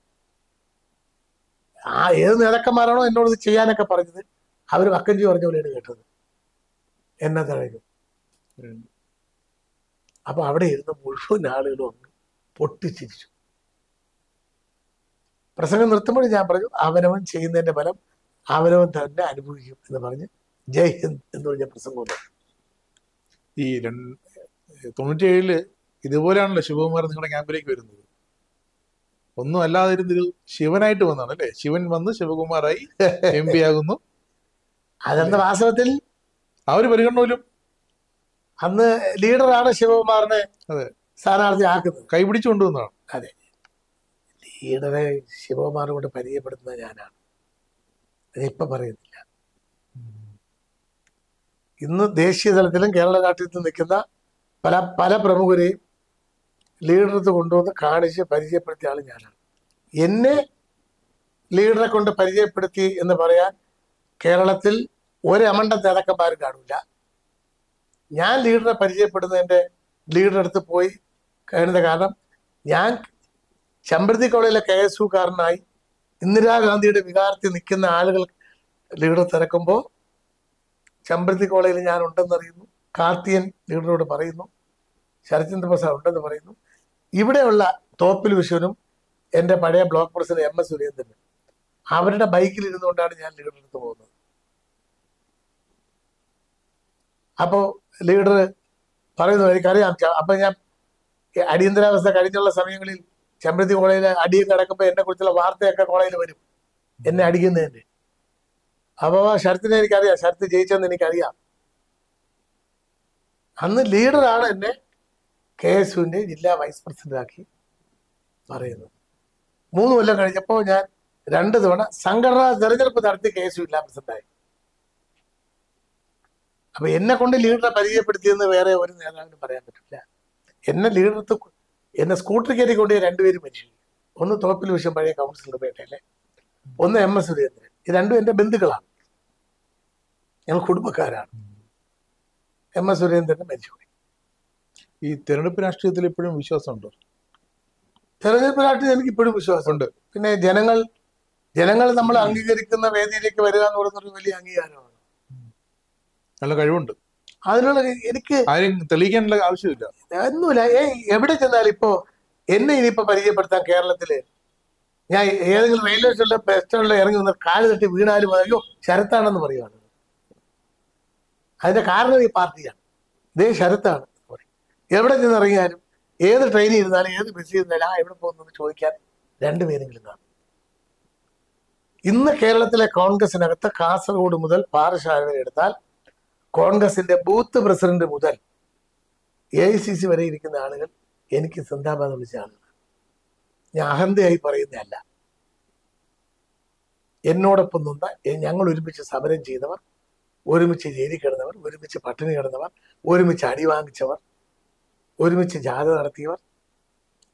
ആ ഏത് നേതാക്കന്മാരാണോ എന്നോട് ഇത് ചെയ്യാനൊക്കെ പറഞ്ഞത് അവർ വക്കഞ്ചി പറഞ്ഞ പോലെയാണ് കേട്ടത്. എന്നെ തഴഞ്ഞു. അപ്പൊ അവിടെ ഇരുന്ന മുഴുവൻ ആളുകളും അങ്ങ് പൊട്ടിച്ചിരിച്ചു. പ്രസംഗം നിർത്തുമ്പോൾ ഞാൻ പറഞ്ഞു അവനവൻ ചെയ്യുന്നതിന്റെ ഫലം അവനവൻ തന്നെ അനുഭവിക്കും എന്ന് പറഞ്ഞ് ജയ് ഹിന്ദ് എന്ന് പറഞ്ഞ പ്രസംഗം. ഈ രണ്ട് തൊണ്ണൂറ്റിയേഴിൽ ഇതുപോലെയാണല്ലോ ശിവകുമാർ നിങ്ങളുടെ ക്യാമ്പിലേക്ക് വരുന്നത്. ഒന്നും അല്ലാതിരുന്നൊരു ശിവനായിട്ട് വന്നാണ് അല്ലേ? ശിവൻ വന്ന് ശിവകുമാറായി എം പി ആകുന്നു അതെന്ന വാസ്തവത്തിൽ? ആ ഒരു പരിഗണന പോലും അന്ന് ലീഡറാണ് ശിവകുമാറിനെ അതെ. സ്ഥാനാർത്ഥി ആക്കുന്നത്. കൈപിടിച്ചു കൊണ്ടുവന്നതാണ് ലീഡറെ ശിവകുമാറിനോട് കൊണ്ട് പരിചയപ്പെടുത്തുന്നത് ഞാനാണ്. അതിപ്പോ പറയുന്നില്ല. ഇന്ന് ദേശീയ തലത്തിലും കേരള രാഷ്ട്രീയത്തിൽ നിൽക്കുന്ന പല പല പ്രമുഖരെയും ലീഡറത്ത് കൊണ്ടുവന്ന് കാണിച്ച് പരിചയപ്പെടുത്തിയ ആൾ ഞാനാണ്. എന്നെ ലീഡറെ കൊണ്ട് പരിചയപ്പെടുത്തി എന്ന് പറയാൻ കേരളത്തിൽ ഒരമണ്ട നേതാക്കന്മാരും കാണില്ല. ഞാൻ ലീഡറെ പരിചയപ്പെടുന്നതിന്റെ ലീഡറെ അടുത്ത് പോയി കഴിയുന്ന കാരണം ഞാൻ ചമ്പരത്തി കോളേജിലെ കെ എസ് യുക്കാരനായി ഇന്ദിരാഗാന്ധിയുടെ വികാരത്തിൽ നിൽക്കുന്ന ആളുകൾ ലീഡർ തിരക്കുമ്പോൾ ചമ്പരത്തി കോളേജിൽ ഞാൻ ഉണ്ടെന്നറിയുന്നു കാർത്തിയൻ ലീഡറോട് പറയുന്നു. ശരത്ചന്ദ്ര പ്രസാദ് ഉണ്ടെന്ന് പറയുന്നു. ഇവിടെയുള്ള തോപ്പിൽ വിശ്വനും എന്റെ പഴയ ബ്ലോക്ക് പ്രസിഡന്റ് എം എസ് സുരേന്ദ്രനും അവരുടെ ബൈക്കിൽ ഇരുന്നുകൊണ്ടാണ് ഞാൻ ലീഡറെടുത്ത് പോകുന്നത്. അപ്പോൾ ലീഡർ പറയുന്നു എനിക്കറിയാം അപ്പം ഞാൻ അടിയന്തരാവസ്ഥ കഴിഞ്ഞുള്ള സമയങ്ങളിൽ ചെമ്പരത്തി കോളേജിൽ അടിയും കിടക്കുമ്പോൾ എന്നെ കുറിച്ചുള്ള വാർത്തയൊക്കെ കോളേജിൽ വരും. എന്നെ അടിക്കുന്നതിന്റെ അപ്പോൾ ശരത്തിനെ എനിക്കറിയാം. ശരത്ത് ജയിച്ചെന്ന് എനിക്കറിയാം. അന്ന് ലീഡറാണ് എന്നെ കെ എസ് യുവിന്റെ ജില്ലാ വൈസ് പ്രസിഡന്റാക്കി പറയുന്നത്. മൂന്ന് കൊല്ലം കഴിഞ്ഞപ്പോൾ ഞാൻ രണ്ട് തവണ സംഘടനാ തെരഞ്ഞെടുപ്പ് നടത്തി കെ എസ് യു ജില്ലാ പ്രസിഡന്റായി അപ്പൊ എന്നെ കൊണ്ട് ലീഡറെ പരിചയപ്പെടുത്തിയെന്ന് വേറെ ഒരു നേതാവിനും പറയാൻ പറ്റില്ല. എന്നെ ലീഡർക്ക് എന്നെ സ്കൂട്ടർ കയറി കൊണ്ട് രണ്ടുപേരും മരിച്ചു. ഒന്ന് തോപ്പിൽ വിഷം പഴയ കൗൺസിലർ പേട്ടയിലെ ഒന്ന് എം എസ് സുരേന്ദ്രൻ. ഇത് രണ്ടും എന്റെ ബന്ധുക്കളാണ്. ഞങ്ങൾ കുടുംബക്കാരാണ്. എം എസ് സുരേന്ദ്രൻ മരിച്ചുപോയി. ഈ തെരഞ്ഞെടുപ്പ് രാഷ്ട്രീയത്തിൽ ഇപ്പോഴും വിശ്വാസമുണ്ടോ? തെരഞ്ഞെടുപ്പ് രാഷ്ട്രീയം എനിക്ക് ഇപ്പോഴും വിശ്വാസമുണ്ട്. പിന്നെ ജനങ്ങൾ ജനങ്ങൾ നമ്മൾ അംഗീകരിക്കുന്ന വേദിയിലേക്ക് വരിക എന്ന് പറയുന്നൊരു വലിയ അംഗീകാരമാണ്. നല്ല കഴിവുണ്ട്. അതിനുള്ള എനിക്ക് തെളിയിക്കാനുള്ള ആവശ്യമില്ല. ഒന്നുമില്ല. ഏ എവിടെ ചെന്നാലും ഇപ്പോ എന്നെ ഇനിയിപ്പോ പരിചയപ്പെടുത്താൻ കേരളത്തിൽ ഞാൻ ഏതെങ്കിലും റെയിൽവേ സ്റ്റേഷനിലെ ബസ് സ്റ്റാൻഡിൽ ഇറങ്ങി വന്ന കാൽ തട്ടി വീണാലും പറയോ അയ്യോ ശരത്താണെന്ന് പറയുവാണ്. അതിന്റെ കാരണം ഈ പാർട്ടിയാണ്. ഇതേ ശരത്താണ്. എവിടെ ചെന്ന് ഇറങ്ങിയാലും ഏത് ട്രെയിനിൽ ഇരുന്നാലും ഏത് ബസ്സിൽ ഇരുന്നാലും ആ എവിടെ പോകുന്നു ചോദിക്കാൻ രണ്ടുപേരെങ്കിലും കാണും. ഇന്ന് കേരളത്തിലെ കോൺഗ്രസിനകത്ത് കാസർഗോഡ് മുതൽ പാറശാല എടുത്താൽ കോൺഗ്രസിന്റെ ബൂത്ത് പ്രസിഡന്റ് മുതൽ എ ഐ സി സി വരെ ഇരിക്കുന്ന ആളുകൾ എനിക്ക് സിന്ദാബാദ് വിളിച്ച ആളുകൾ ഞാൻ അഹന്തയായി പറയുന്നതല്ല. എന്നോടൊപ്പം നിന്ന ഞങ്ങൾ ഒരുമിച്ച് സമരം ചെയ്തവർ ഒരുമിച്ച് ജയിലിൽ കിടന്നവർ ഒരുമിച്ച് പട്ടിണി കിടന്നവർ ഒരുമിച്ച് അടി വാങ്ങിച്ചവർ ഒരുമിച്ച് ജാഥ നടത്തിയവർ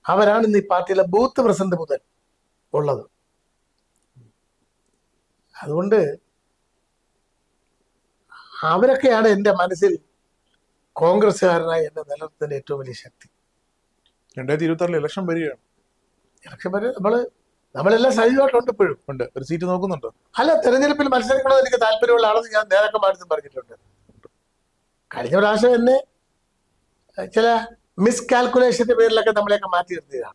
അവരാണ് ഇന്ന് ഈ പാർട്ടിയിലെ ബൂത്ത് പ്രസിഡന്റ് മുതൽ ഉള്ളത്. അതുകൊണ്ട് അവരൊക്കെയാണ് എന്റെ മനസ്സിൽ കോൺഗ്രസ്സുകാരനായി എന്നെ നിലനിർത്തുന്ന ഏറ്റവും വലിയ ശക്തി. രണ്ടായിരത്തി ഇരുപത്തി ആറിൽ ഇലക്ഷൻ വരികയാണ്. ഇലക്ഷൻ വരെ നമ്മൾ നമ്മളെല്ലാം സജീവമായിട്ടുണ്ട് ഇപ്പോഴും. ഉണ്ട്. ഒരു സീറ്റ് നോക്കുന്നുണ്ടോ? അല്ല തെരഞ്ഞെടുപ്പിൽ മത്സരിക്കണമെന്ന് എനിക്ക് താല്പര്യമുള്ള ആളെന്ന് ഞാൻ നേതാക്കന്മാരും പറഞ്ഞിട്ടുണ്ട്. കഴിഞ്ഞ പ്രാവശ്യം എന്നെ ചില മിസ്കാൽക്കുലേഷന്റെ പേരിലൊക്കെ നമ്മളെയൊക്കെ മാറ്റി നിർത്തിയതാണ്.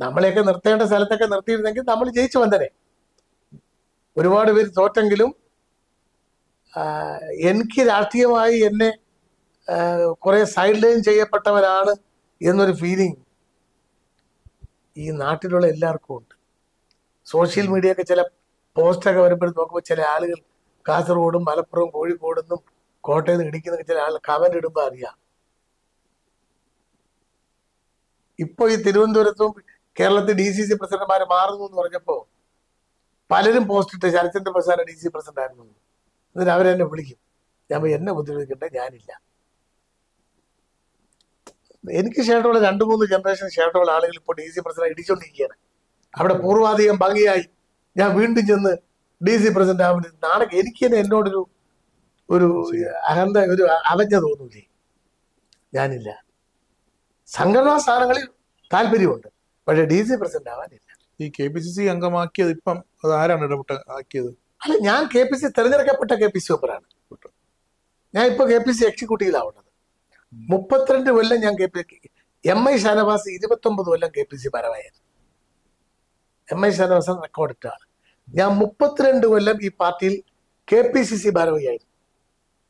നമ്മളെയൊക്കെ നിർത്തേണ്ട സ്ഥലത്തൊക്കെ നിർത്തിയിരുന്നെങ്കിൽ നമ്മൾ ജയിച്ചു വന്നനെ. ഒരുപാട് പേര് തോറ്റെങ്കിലും എനിക്ക് രാഷ്ട്രീയമായി എന്നെ കുറെ സൈഡ് ലൈൻ ചെയ്യപ്പെട്ടവരാണ് എന്നൊരു ഫീലിംഗ് ഈ നാട്ടിലുള്ള എല്ലാവർക്കും ഉണ്ട്. സോഷ്യൽ മീഡിയ ഒക്കെ ചില പോസ്റ്റൊക്കെ വരുമ്പോഴും നോക്കുമ്പോൾ ചില ആളുകൾ കാസർഗോഡും മലപ്പുറവും കോഴിക്കോടും കോട്ടയം നിന്ന് ഇടിക്കുന്ന ചില ആൾ കമന്റ് ഇടുമ്പോൾ അറിയാം. ഇപ്പൊ ഈ തിരുവനന്തപുരത്തും കേരളത്തിൽ ഡി സി സി പ്രസിഡന്റുമാർ മാറുന്നു എന്ന് പറഞ്ഞപ്പോൾ പലരും പോസ്റ്റ് ഇട്ട്. Sarathchandra Prasad D C president ആയിരുന്നു. എന്നിട്ട് അവരെന്നെ വിളിക്കും. ഞാൻ എന്നെ ഉപദ്രവിക്കട്ടെ ഞാനില്ല. എനിക്ക് ശേഷമുള്ള രണ്ട് മൂന്ന് ജനറേഷൻ ശേഷമുള്ള ആളുകൾ ഇപ്പോൾ ഡി സി പ്രസിഡന്റ് ഇടിച്ചുകൊണ്ടിരിക്കുകയാണ് അവിടെ പൂർവാധികം ഭംഗിയായി ഞാൻ വീണ്ടും ചെന്ന് ഡി സി പ്രസിഡന്റ് ആവുന്ന നാളെ എനിക്ക് തന്നെ എന്നോടൊരു ഒരു അഹന്ത ഒരു അവജ്ഞ തോന്നൂലേ. ഞാനില്ല. സംഘടനാ സ്ഥാനങ്ങളിൽ താല്പര്യമുണ്ട് പക്ഷേ ഡി സി പ്രസിഡന്റ് ആവാനില്ല. ഈ കെ പി സി സി അംഗമാക്കിയത് ഇപ്പം അത് ആരാണ് ഇടപെട്ട് ആക്കിയത്? അല്ല ഞാൻ കെ പി സി തെരഞ്ഞെടുക്കപ്പെട്ട കെ പി സി മെമ്പറാണ് ഞാൻ ഇപ്പൊ കെ പി സി എക്സിക്യൂട്ടീവിലാവുന്നത്. മുപ്പത്തിരണ്ട് കൊല്ലം ഞാൻ K P M I Shanavas ഇരുപത്തൊമ്പത് കൊല്ലം കെ പി സി ഭാരവായിരുന്നു എം ഐ ഷാനവാസ് റെക്കോർഡിട്ടാണ്. ഞാൻ മുപ്പത്തിരണ്ട് കൊല്ലം ഈ പാർട്ടിയിൽ കെ പി സി സി ഭാരവാഹിയായിരുന്നു.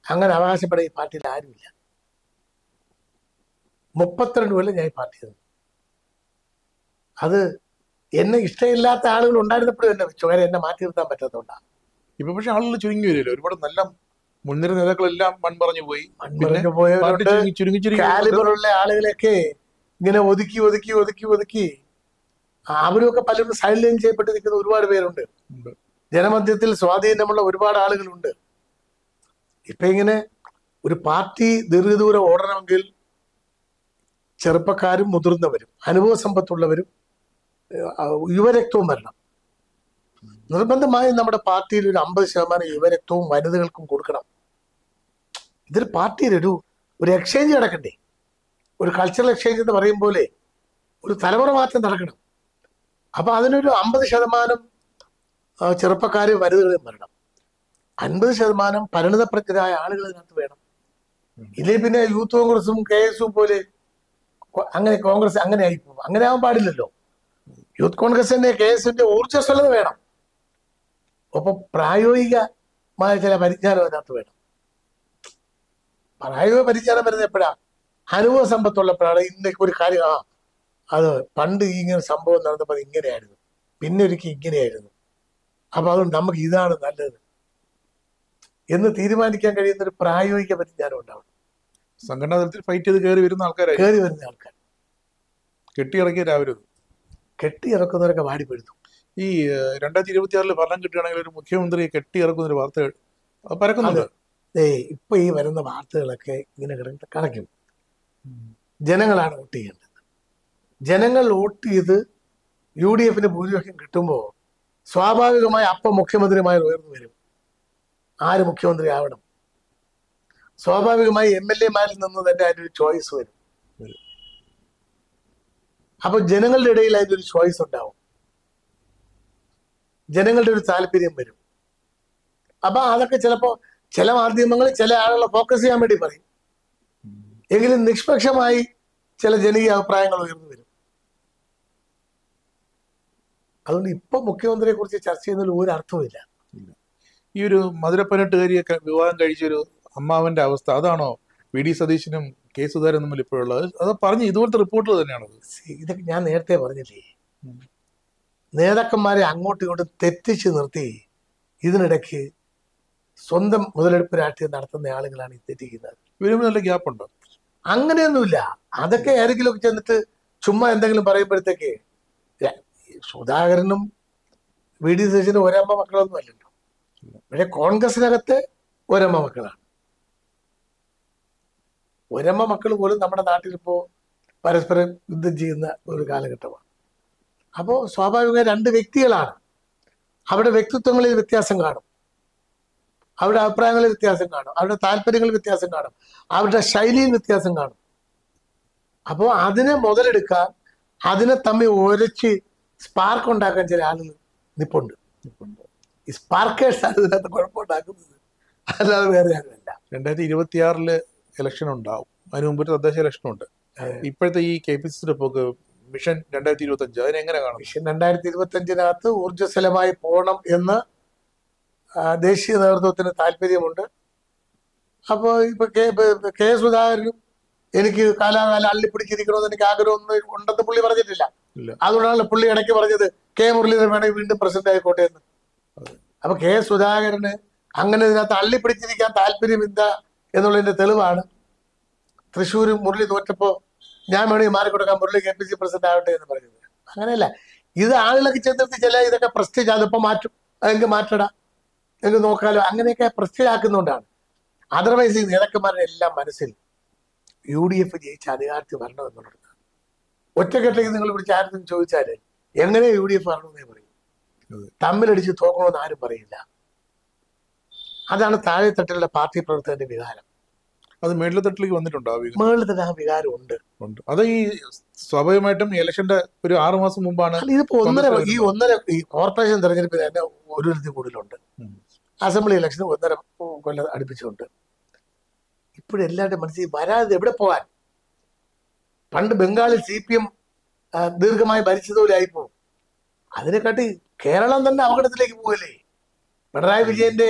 അങ്ങനെ അവകാശപ്പെടാൻ ഈ പാർട്ടിയിൽ ആരുമില്ല. മുപ്പത്തിരണ്ട് കൊല്ലം ഞാൻ ഈ പാർട്ടിയിൽ അത് എന്നെ ഇഷ്ടമില്ലാത്ത ആളുകൾ ഉണ്ടായിരുന്നപ്പോഴും എന്നെ കാര്യം എന്നെ മാറ്റി നിർത്താൻ പറ്റാത്തതുകൊണ്ടാണ്. ഇപ്പൊ പക്ഷെ ആളുകൾ ചുരുങ്ങി വരുമല്ലോ ഒരുപാട് നല്ല മുൻനിര നേതാക്കളെല്ലാം മൺപറഞ്ഞു പോയി. ചുരുങ്ങി ആളുകളെയൊക്കെ ഇങ്ങനെ ഒതുക്കി ഒതുക്കി ഒതുക്കി ഒതുക്കി അവരൊക്കെ പലരും സൈലൈൻ ചെയ്യപ്പെട്ട് നിൽക്കുന്ന ഒരുപാട് പേരുണ്ട്. ജനമധ്യത്തിൽ സ്വാധീനമുള്ള ഒരുപാട് ആളുകളുണ്ട്. ഇപ്പൊ ഇങ്ങനെ ഒരു പാർട്ടി ദീർഘദൂരം ഓടണമെങ്കിൽ ചെറുപ്പക്കാരും മുതിർന്നവരും അനുഭവ സമ്പത്തുള്ളവരും യുവരക്തവും വരണം. നിർബന്ധമായും നമ്മുടെ പാർട്ടിയിൽ ഒരു അമ്പത് ശതമാനം യുവരക്തവും വനിതകൾക്കും കൊടുക്കണം. ഇതൊരു പാർട്ടിയിൽ ഒരു ഒരു എക്സ്ചേഞ്ച് നടക്കണ്ടേ ഒരു കൾച്ചറൽ എക്സ്ചേഞ്ച് എന്ന് പറയും പോലെ ഒരു തലമുറ മാറ്റം നടക്കണം. അപ്പൊ അതിനൊരു അമ്പത് ശതമാനം ചെറുപ്പക്കാർ വനിതകളും വരണം. അൻപത് ശതമാനം പരിണിതപ്രജ്ഞരായ ആളുകൾ ഇതിനകത്ത് വേണം. ഇല്ലേ പിന്നെ യൂത്ത് കോൺഗ്രസും കെ എസും പോലെ അങ്ങനെ കോൺഗ്രസ് അങ്ങനെ ആയിപ്പോകും അങ്ങനെ ആവാൻ പാടില്ലല്ലോ. യൂത്ത് കോൺഗ്രസിന്റെ കെ എസിന്റെ ഊർജസ്വലത വേണം. ഒപ്പം പ്രായോഗികമായ ചില പരിജ്ഞാനം അതിനകത്ത് വേണം. പ്രായോഗിക പരിജ്ഞാനം വരുന്നത് എപ്പോഴാ? അനുഭവ സമ്പത്തുള്ളപ്പോഴാണ് ഇന്നൊക്കെ ഒരു കാര്യം ആ അത് പണ്ട് ഇങ്ങനെ സംഭവം നടന്നപ്പോൾ അത് ഇങ്ങനെയായിരുന്നു. പിന്നെ ഒരിക്കൽ ഇങ്ങനെയായിരുന്നു. അപ്പൊ അതുകൊണ്ട് നമുക്ക് ഇതാണ് നല്ലത്. എന്ന് തീരുമാനിക്കാൻ കഴിയുന്ന ഒരു പ്രായോഗിക പരിജ്ഞാനം ഉണ്ടാവും സംഘടനാ തലത്തിൽ ഫൈറ്റ് ചെയ്ത് കയറി വരുന്ന ആൾക്കാരായി കയറി വരുന്ന ആൾക്കാർ. കെട്ടിയിറക്കിയ രാവിലെ കെട്ടിയിറക്കുന്നവരൊക്കെ വാടിപ്പെടുത്തു ഈ രണ്ടായിരത്തി ഇരുപത്തി ആറിൽ ഭരണം കിട്ടുകയാണെങ്കിൽ ഒരു മുഖ്യമന്ത്രിയെ കെട്ടിയിറക്കുന്ന ഒരു വാർത്തകൾ പരക്കുന്നുണ്ട്. ഇപ്പൊ ഈ വരുന്ന വാർത്തകളൊക്കെ ഇങ്ങനെ കിടന്ന് കണക്കും ജനങ്ങളാണ് വോട്ട് ചെയ്യേണ്ടത്. ജനങ്ങൾ വോട്ട് ചെയ്ത് യു ഡി എഫിന് ഭൂരിപക്ഷം കിട്ടുമ്പോൾ സ്വാഭാവികമായി അപ്പം മുഖ്യമന്ത്രിമാർ ഉയർന്നു വരും. ആര് മുഖ്യമന്ത്രി ആവണം? സ്വാഭാവികമായി എം എൽ എമാരിൽ നിന്ന് തന്നെ ഒരു ചോയ്സ് വരും. അപ്പൊ ജനങ്ങളുടെ ഇടയിൽ ഒരു ചോയ്സ് ഉണ്ടാവും. ജനങ്ങളുടെ ഒരു താല്പര്യം വരും. അപ്പൊ അതൊക്കെ ചിലപ്പോ ചില മാധ്യമങ്ങൾ ചില ആളുകളെ ഫോക്കസ് ചെയ്യാൻ വേണ്ടി പറയും. എങ്കിലും നിഷ്പക്ഷമായി ചില ജനകീയ അഭിപ്രായങ്ങൾ ഉയർന്നു വരും. അതുകൊണ്ട് ഇപ്പൊ മുഖ്യമന്ത്രിയെ കുറിച്ച് ചർച്ച ചെയ്യുന്നതിൽ ഒരു അർത്ഥവുമില്ല ഈ ഒരു മധുരപ്പനട്ടുകാരിയൊക്കെ വിവാഹം കഴിച്ചൊരു അമ്മാവന്റെ അവസ്ഥ അതാണോ വി ഡി സതീശനും കെ സുധാരൻ തമ്മിൽ ഇപ്പോഴുള്ളത്? അത് പറഞ്ഞു ഇതുപോലത്തെ റിപ്പോർട്ടുകൾ തന്നെയാണത് See, ഇതൊക്കെ ഞാൻ നേരത്തെ പറഞ്ഞില്ലേ. നേതാക്കന്മാരെ അങ്ങോട്ടും ഇങ്ങോട്ടും തെറ്റിച്ച് നിർത്തി ഇതിനിടയ്ക്ക് സ്വന്തം മുതലെടുപ്പ് രാഷ്ട്രീയം നടത്തുന്ന ആളുകളാണ് ഈ തെറ്റിക്കുന്നത്. ഇവരും നല്ല ഗ്യാപ്പ് ഉണ്ടോ? അങ്ങനെയൊന്നുമില്ല. അതൊക്കെ ആരെങ്കിലുമൊക്കെ ചെന്നിട്ട് ചുമ്മാ എന്തെങ്കിലും പറയുമ്പോഴത്തേക്ക് സുധാകരനും വി ഡി സതീശനും ഒരമ്മ മക്കളൊന്നും അല്ലല്ലോ പക്ഷെ കോൺഗ്രസിനകത്ത് ഒരമ്മ മക്കളാണ്. ഒരമ്മ മക്കൾ പോലും നമ്മുടെ നാട്ടിൽ ഇപ്പോ പരസ്പരം യുദ്ധം ചെയ്യുന്ന ഒരു കാലഘട്ടമാണ്. അപ്പോൾ സ്വാഭാവികമായി രണ്ട് വ്യക്തികളാണ്. അവരുടെ വ്യക്തിത്വങ്ങളിൽ വ്യത്യാസം കാണും. അവരുടെ അഭിപ്രായങ്ങളിൽ വ്യത്യാസം കാണും. അവരുടെ താല്പര്യങ്ങളിൽ വ്യത്യാസം കാണും. അവരുടെ ശൈലിയിൽ വ്യത്യാസം കാണും. അപ്പോൾ അതിനെ മുതലെടുക്കാൻ അതിനെ തമ്മിൽ ഉരച്ച് സ്പാർക്ക് ഉണ്ടാക്കാൻ ചില ആളുകൾ നിപ്പുണ്ട്. ഈ സ്പാർക്കേഴ്സ് ആണ് ഇതിനകത്ത് കുഴപ്പമുണ്ടാക്കുന്നത് അല്ലാതെ വേറെ ആളുകളല്ല രണ്ടായിരത്തി ഇരുപത്തി ആറിൽ ഇലക്ഷൻ ഉണ്ടാവും. അതിന് മുമ്പ് തദ്ദേശ ഇലക്ഷൻ ഉണ്ട്. ഇപ്പോഴത്തെ ഈ കെ പി സി സിയുടെ പോക്ക് മിഷൻ രണ്ടായിരത്തി ഇരുപത്തി അഞ്ച് അതിനെങ്ങനെ കാണും? മിഷൻ രണ്ടായിരത്തി ഇരുപത്തി അഞ്ചിനകത്ത് ഊർജസ്വലമായി പോകണം എന്ന് ദേശീയ നേതൃത്വത്തിന് താല്പര്യമുണ്ട്. അപ്പോൾ ഇപ്പൊ കെ കെ സുധാകരനും എനിക്ക് കാലാകാലം അള്ളിപ്പിടിച്ചിരിക്കണമെന്ന് എനിക്ക് ആഗ്രഹമൊന്നും ഉണ്ടെന്ന് പുള്ളി പറഞ്ഞിട്ടില്ല. അതുകൊണ്ടാണ് പുള്ളി ഇടയ്ക്ക് പറഞ്ഞത് കെ മുരളീധരൻ വേണമെങ്കിൽ വീണ്ടും പ്രസിഡന്റ് ആയിക്കോട്ടെ എന്ന്. അപ്പൊ കെ സുധാകരന് അങ്ങനെ ഇതിനകത്ത് അള്ളിപ്പിടിച്ചിരിക്കാൻ താല്പര്യമില്ല എന്നുള്ളതിന്റെ തെളിവാണ്. തൃശ്ശൂരും മുരളി തോറ്റപ്പോ ഞാൻ വേണമെങ്കിൽ മാറിക്കൊടുക്കാൻ Murali K P C president ആവട്ടെ എന്ന് പറയുന്നത് അങ്ങനെയല്ല. ഇത് ആളുകളൊക്കെ ചെന്നെത്തി ചില ഇതൊക്കെ പ്രസ്റ്റേജ് അതിപ്പോ മാറ്റും. അതെങ്കിൽ മാറ്റടാ. എങ്കിൽ നോക്കാലോ. അങ്ങനെയൊക്കെ പ്രസ്റ്റേജ് ആക്കുന്നുകൊണ്ടാണ് അതർവൈസ് ഈ നേതാക്കന്മാരുടെ എല്ലാം മനസ്സിൽ യു ഡി എഫ് ജയിച്ച് അധികാരത്തിൽ വരണം എന്നുള്ളത്. ഒറ്റക്കെട്ടേക്ക് നിങ്ങൾ വിളിച്ച് ആരെങ്കിലും ചോദിച്ചാൽ എങ്ങനെ യു ഡി എഫ് വരണമെന്നേ പറയും. തമ്മിലടിച്ച് തോക്കണമെന്ന് ആരും പറയില്ല. അതാണ് താഴെത്തട്ടിലുള്ള പാർട്ടി പ്രവർത്തകന്റെ വികാരം. അത് മേളിലെ തട്ടിലേക്ക് വന്നിട്ടുണ്ടോ ആ വികാരം. തന്നെ ആ വികാരം ഉണ്ട്. ഉണ്ട് അത് ഈ സ്വാഭാവികമായിട്ടും ഇലക്ഷന്റെ ഒരു ആറു മാസം മുമ്പാണ് ഇതിപ്പോ ഒന്നര ഈ ഒന്നര ഈ കോർപ്പറേഷൻ തെരഞ്ഞെടുപ്പിൽ തന്നെ ഒരു ലക്ഷത്തിൽ കൂടുതലുണ്ട്. അസംബ്ലി ഇലക്ഷൻ ഒന്നര കൊല്ലം അടുപ്പിച്ചുണ്ട് ഇപ്പോഴും എല്ലാവരുടെയും മനസ്സിൽ വരാതെ എവിടെ പോകാൻ പണ്ട് ബംഗാളിൽ സി പി എം ദീർഘമായി ഭരിച്ചതുപോലെ ആയിപ്പോ അതിനെക്കാട്ടി കേരളം തന്നെ അപകടത്തിലേക്ക് പോകല്ലേ പിണറായി വിജയന്റെ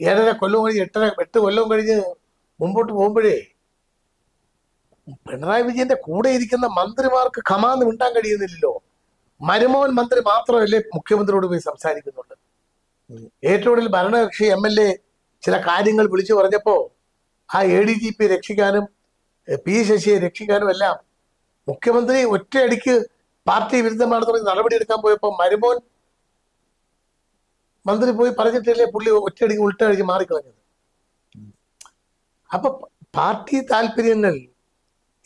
ഏഴര കൊല്ലം കഴിഞ്ഞ് എട്ടര എട്ട് കൊല്ലം കഴിഞ്ഞ് മുമ്പോട്ട് പോകുമ്പോഴേ പിണറായി വിജയന്റെ കൂടെ ഇരിക്കുന്ന മന്ത്രിമാർക്ക് ഖമാന്ന് മിണ്ടാൻ കഴിയുന്നില്ലല്ലോ മരുമോൻ മന്ത്രി മാത്രമല്ലേ മുഖ്യമന്ത്രിയോട് പോയി സംസാരിക്കുന്നുണ്ട്. ഏറ്റവും കൂടുതൽ ഭരണകക്ഷി എം എൽ എ ചില കാര്യങ്ങൾ വിളിച്ചു പറഞ്ഞപ്പോ ആ എ ഡി ജി പി രക്ഷിക്കാനും പി ശശിയെ രക്ഷിക്കാനും എല്ലാം മുഖ്യമന്ത്രി ഒറ്റയടിക്ക് പാർട്ടി വിരുദ്ധമാണെന്ന് പറഞ്ഞ് നടപടിയെടുക്കാൻ പോയപ്പോ മരുമോൻ മന്ത്രി പോയി പറഞ്ഞിട്ടില്ലേ പുള്ളി ഒറ്റയടിക്ക് ഉൾട്ടടിച്ച് മാറിക്കളഞ്ഞത് അപ്പൊ പാർട്ടി താല്പര്യങ്ങൾ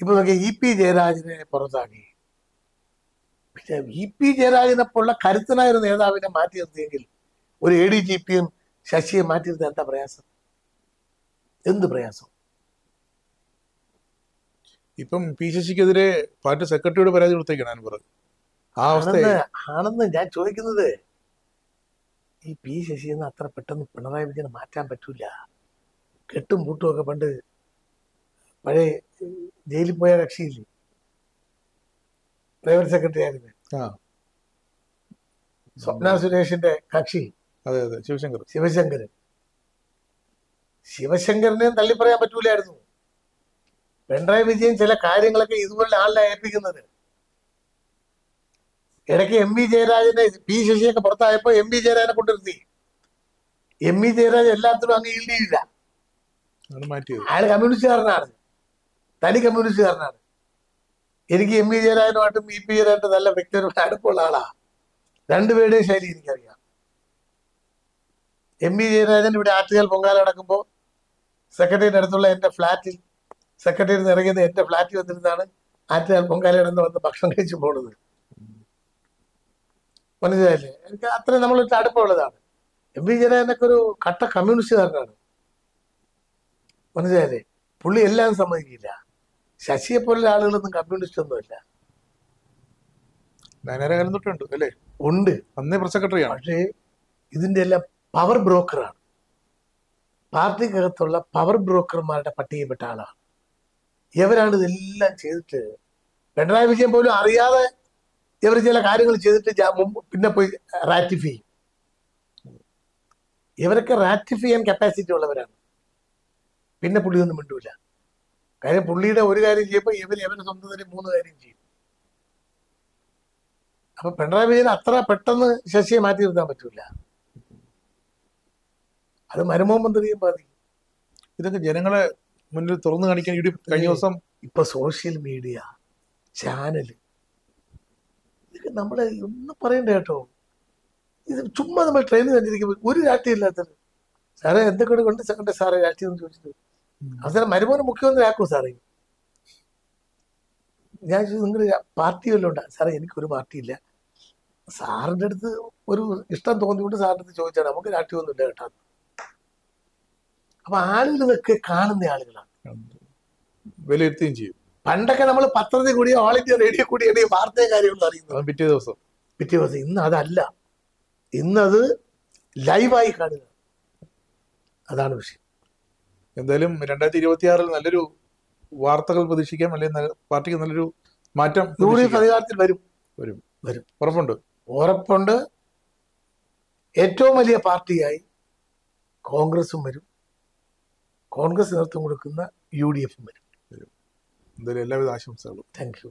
ഇപ്പൊ നോക്കിയ ഇ പി ജയരാജനെ പുറത്താക്കി. പക്ഷെ ഇ പി ജയരാജനെ പോലുള്ള കരുത്തനായ ഒരു നേതാവിനെ മാറ്റി നിർത്തിയെങ്കിൽ ഒരു എ ഡി ജി പിയും ശശിയെ മാറ്റി നിർത്തി എന്താ പ്രയാസം? എന്ത് പ്രയാസം? ഇപ്പം പി ശശിക്കെതിരെ പാർട്ടി സെക്രട്ടറിയോട് പരാതി കൊടുത്തേക്കാണ് അൻവർ. ആ അവസ്ഥ ആണെന്ന് ആണെന്ന് ഞാൻ ചോദിക്കുന്നത് ഈ പി ശശിന്ന് അത്ര പെട്ടെന്ന് പിണറായി വിജയനെ മാറ്റാൻ പറ്റൂല. കെട്ടും പൂട്ടും ഒക്കെ പണ്ട് പഴയ ജയിലിൽ പോയ കക്ഷിയില്ലേ? പ്രൈവറ്റ് സെക്രട്ടറി ആയിരുന്നു. സ്വപ്ന സുരേഷിന്റെ കക്ഷി. അതെ അതെ ശിവശങ്കർ. ശിവശങ്കരൻ തള്ളി തള്ളിപ്പറയാൻ പറ്റൂലായിരുന്നു. പിണറായി വിജയൻ ചില കാര്യങ്ങളൊക്കെ ഇതുപോലെ ആളിനെ ഏൽപ്പിക്കുന്നത്. ഇടയ്ക്ക് എം വി ജയരാജനെ പി ശശിയൊക്കെ പുറത്തായപ്പോ എം വി ജയരാജനെ കൊണ്ടിരുത്തി എം വി ജയരാജ് എല്ലാത്തിനും അങ്ങ് ഈൽഡ് മാറ്റിയത് അയാൾ കമ്മ്യൂണിസ്റ്റുകാരനാണ്. തനി കമ്മ്യൂണിസ്റ്റുകാരനാണ്. എനിക്ക് എം വി ജയരാജനുമായിട്ടും ഇ പി ജയരാജനും നല്ല വ്യക്തിപരമായ അടുപ്പമുള്ള ആളാ. രണ്ടുപേരുടെയും ശൈലി എനിക്കറിയാം. എം വി ജയരാജൻ ഇവിടെ ആറ്റുകാൽ പൊങ്കാല നടക്കുമ്പോൾ സെക്രട്ടറിയുടെ അടുത്തുള്ള എന്റെ ഫ്ലാറ്റിൽ സെക്രട്ടറിയിൽ നിന്ന് ഇറങ്ങിയത് എന്റെ ഫ്ലാറ്റിൽ വന്നിരുന്നാണ് ആറ്റുകാൽ പൊങ്കാല നടന്ന് വന്ന് ഭക്ഷണം കഴിച്ചു പോണത്. മനസ്സിലായില്ലേ? എനിക്ക് അത്രയും നമ്മളൊരു അടുപ്പമുള്ളതാണ്. എം വി ജയരാജനൊക്കെ ഒരു കട്ട കമ്മ്യൂണിസ്റ്റുകാരനാണ്. മനസ്സിലായില്ലേ? പുള്ളി എല്ലാം സമ്മതിക്കില്ല. ശശിയെ പോലുള്ള ആളുകളൊന്നും കമ്മ്യൂണിസ്റ്റ് ഒന്നുമില്ല. നയനാര കാലം തൊട്ടുണ്ട് അല്ലേ? ഉണ്ട്. അന്നേ പ്രസ് സെക്രട്ടറിയാണ് പക്ഷേ ഇതിന്റെ എല്ലാം പവർ ബ്രോക്കറാണ് പാർട്ടിക്കകത്തുള്ള പവർ ബ്രോക്കർമാരുടെ പട്ടികയിൽപ്പെട്ട ആളാണ്. ഇവരാണ് ഇതെല്ലാം ചെയ്തിട്ട് പിണറായി വിജയൻ പോലും അറിയാതെ ഇവർ ചില കാര്യങ്ങൾ ചെയ്തിട്ട് പിന്നെ പോയി റാറ്റിഫൈ ചെയ്യും. ഇവരൊക്കെ റാറ്റിഫൈ ചെയ്യാൻ കപ്പാസിറ്റി ഉള്ളവരാണ്. പിന്നെ പുള്ളിയൊന്നും മിണ്ടൂല. കാര്യം പുള്ളിയുടെ ഒരു കാര്യം ചെയ്യുമ്പോൾ ഇവർ ഇവരുടെ സ്വന്തം തന്നെ മൂന്ന് കാര്യം ചെയ്യും. അപ്പൊ പിണറായി വിജയൻ അത്ര പെട്ടെന്ന് ശശിയെ മാറ്റി നിർത്താൻ പറ്റൂല. അത് മരുമോ മന്ത്രിയും ബാധിക്കും. ഇതൊക്കെ ജനങ്ങളെ മുന്നിൽ തുറന്നു കാണിക്കാൻ ഇടി കഴിഞ്ഞ ദിവസം ഇപ്പൊ സോഷ്യൽ മീഡിയ ചാനൽ ഇതൊക്കെ നമ്മളെ ഒന്നും പറയണ്ട കേട്ടോ. ഇത് ചുമ്മാ നമ്മൾ ട്രെയിനിൽ സഞ്ചരിക്കുമ്പോൾ ഒരു രാഷ്ട്രീയം ഇല്ലാത്തത് സാറേ എന്തൊക്കെ കൊണ്ട് സെക്കൻഡ് സാറേ രാഷ്ട്രീയം എന്ന് ചോദിച്ചത് അവസാനം മരുമോനെ മുഖ്യമന്ത്രി ആക്കൂ സാറേ. ഞാൻ നിങ്ങൾ പാർട്ടി വല്ലതും ഉണ്ടാ? സാറേ എനിക്കൊരു പാർട്ടിയില്ല. സാറിന്റെ അടുത്ത് ഒരു ഇഷ്ടം തോന്നിക്കൊണ്ട് സാറിന്റെ അടുത്ത് ചോദിച്ചാൽ നമുക്ക് രാഷ്ട്രീയമൊന്നും ഇല്ല കേട്ടോ. അപ്പൊ ആളുകൾ ഇതൊക്കെ കാണുന്ന ആളുകളാണ്. വിലയിരുത്തുകയും ചെയ്യും. പണ്ടൊക്കെ നമ്മൾ പത്രത്തിൽ കൂടിയോ ഓൾ ഇന്ത്യ റേഡിയോ കൂടിയാണ് ഈ വാർത്തയും കാര്യങ്ങളും അറിയുന്നത്. പിറ്റേ ദിവസം. പിറ്റേ ദിവസം. ഇന്ന് അതല്ല. ഇന്നത് ലൈവായി കാണുക. അതാണ് വിഷയം. എന്തായാലും രണ്ടായിരത്തി ഇരുപത്തി ആറിൽ നല്ലൊരു വാർത്തകൾ പ്രതീക്ഷിക്കാം അല്ലെങ്കിൽ പാർട്ടിക്ക് നല്ലൊരു മാറ്റം യു ഡി എഫ് അധികാരത്തിൽ വരും. വരും. വരും. ഉറപ്പുണ്ട്. ഉറപ്പുണ്ട്. ഏറ്റവും വലിയ പാർട്ടിയായി കോൺഗ്രസും വരും. കോൺഗ്രസ് നേതൃത്വം കൊടുക്കുന്ന യു ഡി എഫും വരും. എന്തായാലും എല്ലാവിധ ആശംസകളും. Thank you.